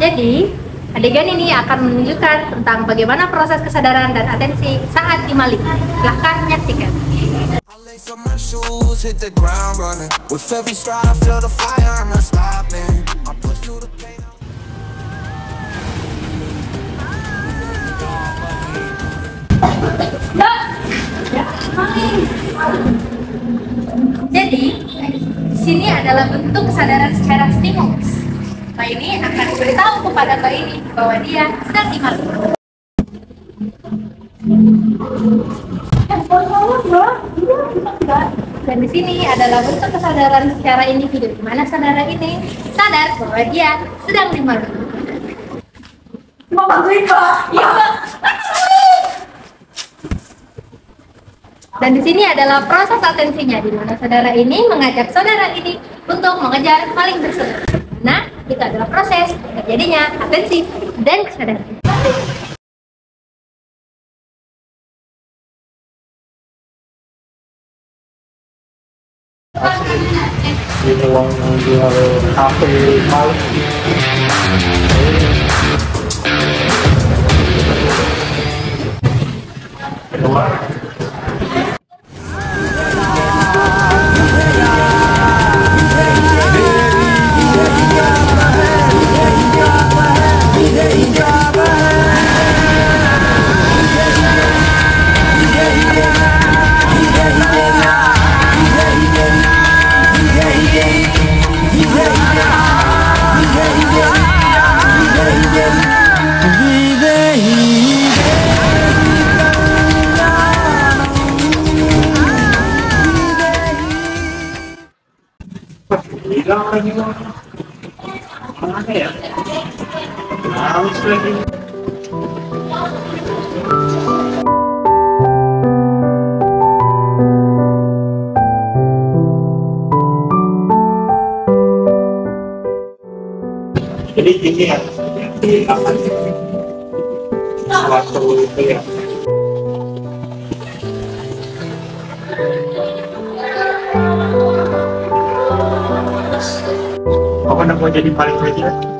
Jadi, adegan ini akan menunjukkan tentang bagaimana proses kesadaran dan atensi saat di Mali. Silahkan menyaksikan. Jadi, di sini adalah bentuk kesadaran secara stimulus. Mbak ini akan beritahu kepada Mbak ini bahwa dia sedang di Mali. Dan di sini adalah bentuk kesadaran secara individu, di mana saudara ini sadar bahwa dia sedang di Mali. Dan di sini adalah proses atensinya, di mana saudara ini mengajak saudara ini untuk mengejar maling tersebut. Nah, itu adalah proses terjadinya atensi dan kesadaran. di ruang jual kafe malam jadi gini ya. Apa itu ya nak mau jadi paling kecil